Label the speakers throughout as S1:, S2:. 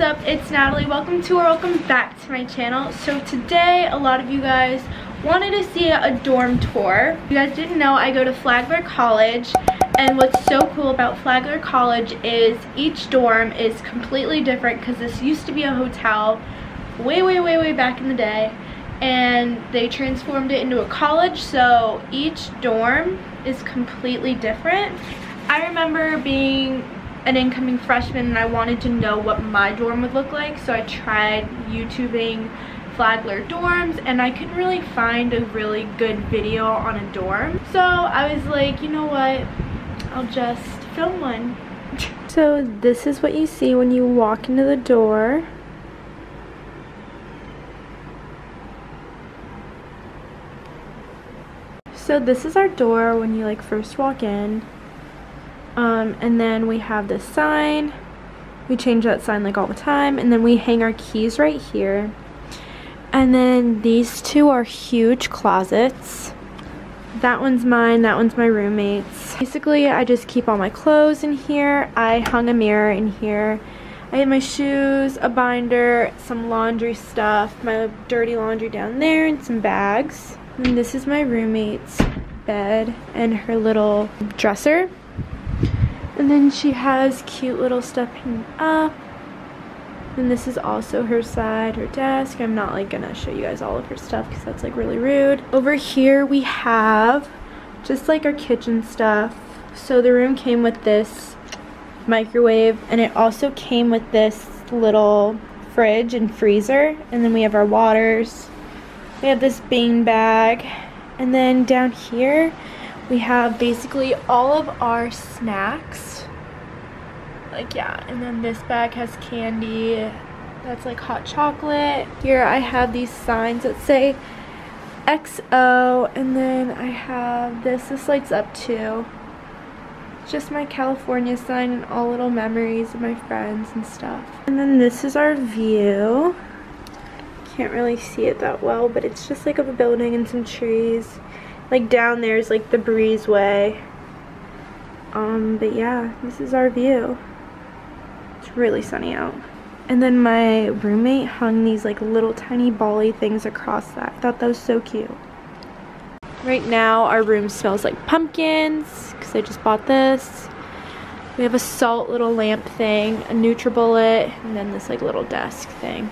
S1: what's up? It's Natalie. Welcome to or welcome back to my channel. So today, a lot of you guys wanted to see a dorm tour. If you guys didn't know, I go to Flagler College. And what's so cool about Flagler College is each dorm is completely different because this used to be a hotel way, way, way, way back in the day. And they transformed it into a college, so each dorm is completely different. I remember being an incoming freshman and I wanted to know what my dorm would look like so I tried YouTubing Flagler dorms and I couldn't really find a really good video on a dorm. So I was like you know what? I'll just film one. So this is what you see when you walk into the door. So this is our door when you like first walk in um, and then we have this sign. We change that sign like all the time. And then we hang our keys right here. And then these two are huge closets. That one's mine, that one's my roommate's. Basically, I just keep all my clothes in here. I hung a mirror in here. I had my shoes, a binder, some laundry stuff, my dirty laundry down there, and some bags. And this is my roommate's bed and her little dresser. And then she has cute little stuff hanging up. And this is also her side, her desk. I'm not like gonna show you guys all of her stuff because that's like really rude. Over here we have just like our kitchen stuff. So the room came with this microwave and it also came with this little fridge and freezer. And then we have our waters. We have this bean bag. And then down here we have basically all of our snacks like yeah and then this bag has candy that's like hot chocolate. Here I have these signs that say XO and then I have this this lights up too. Just my California sign and all little memories of my friends and stuff. And then this is our view. Can't really see it that well but it's just like of a building and some trees. Like down there is like the breezeway. Um but yeah this is our view really sunny out. And then my roommate hung these like little tiny bally things across that. I thought that was so cute. Right now our room smells like pumpkins because I just bought this. We have a salt little lamp thing a NutriBullet and then this like little desk thing.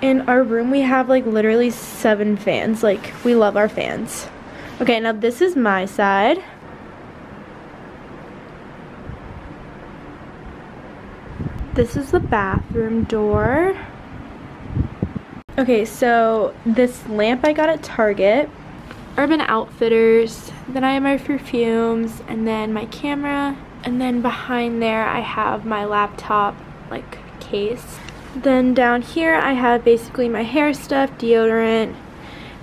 S1: In our room we have like literally seven fans. Like we love our fans. Okay now this is my side this is the bathroom door okay so this lamp I got at Target Urban Outfitters then I have my perfumes and then my camera and then behind there I have my laptop like case then down here I have basically my hair stuff, deodorant.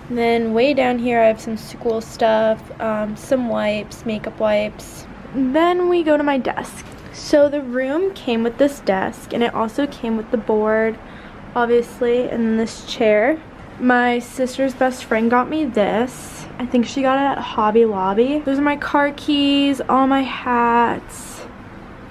S1: And then way down here I have some school stuff, um, some wipes, makeup wipes. Then we go to my desk. So the room came with this desk and it also came with the board, obviously, and this chair. My sister's best friend got me this. I think she got it at Hobby Lobby. Those are my car keys, all my hats,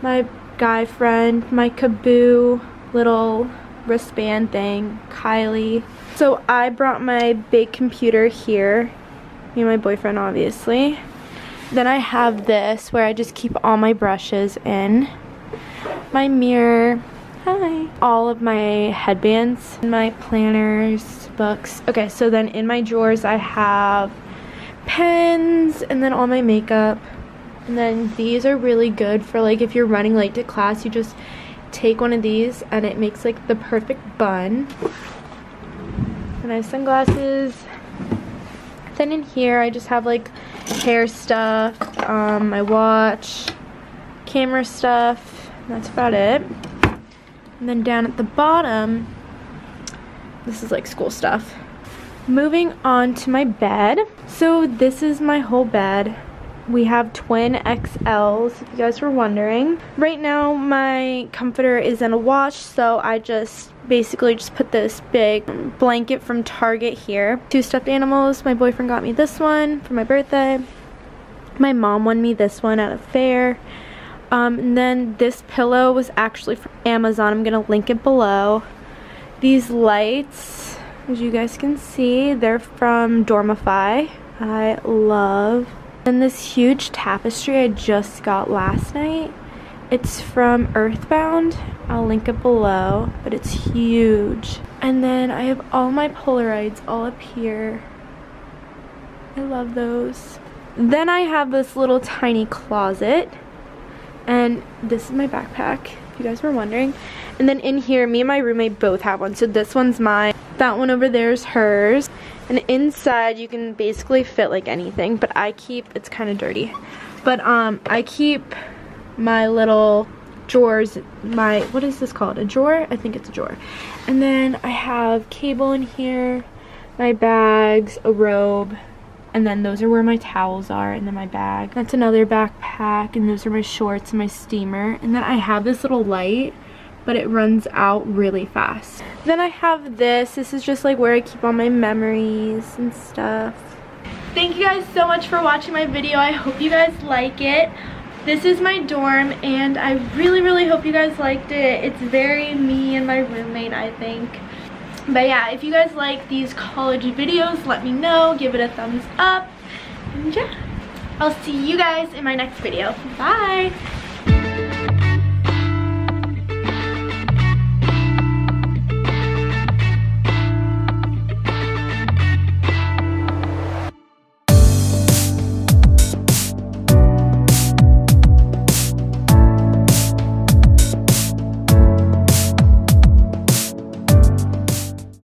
S1: my guy friend, my Kaboo little wristband thing, Kylie. So I brought my big computer here, me and my boyfriend obviously. Then I have this where I just keep all my brushes in. My mirror, hi. All of my headbands, my planners, books. Okay, so then in my drawers I have pens and then all my makeup. And then these are really good for like if you're running late to class, you just take one of these and it makes like the perfect bun. And I have sunglasses. Then in here I just have like hair stuff, um, my watch, camera stuff. That's about it. And then down at the bottom, this is like school stuff. Moving on to my bed. So this is my whole bed we have twin XLs if you guys were wondering. Right now my comforter is in a wash so I just basically just put this big blanket from Target here. Two stuffed animals. My boyfriend got me this one for my birthday. My mom won me this one at a fair. Um, and then this pillow was actually from Amazon. I'm going to link it below. These lights, as you guys can see, they're from Dormify. I love. And this huge tapestry I just got last night. It's from Earthbound. I'll link it below, but it's huge. And then I have all my Polaroids all up here. I love those. Then I have this little tiny closet. And this is my backpack, if you guys were wondering. And then in here, me and my roommate both have one. So this one's mine. That one over there is hers. And inside, you can basically fit like anything. But I keep, it's kind of dirty. But um, I keep my little drawers, my, what is this called? A drawer? I think it's a drawer. And then I have cable in here, my bags, a robe, and then those are where my towels are and then my bag that's another backpack and those are my shorts and my steamer and then I have this little light but it runs out really fast then I have this this is just like where I keep all my memories and stuff thank you guys so much for watching my video I hope you guys like it this is my dorm and I really really hope you guys liked it it's very me and my roommate I think but yeah, if you guys like these college videos, let me know. Give it a thumbs up. And yeah, I'll see you guys in my next video. Bye!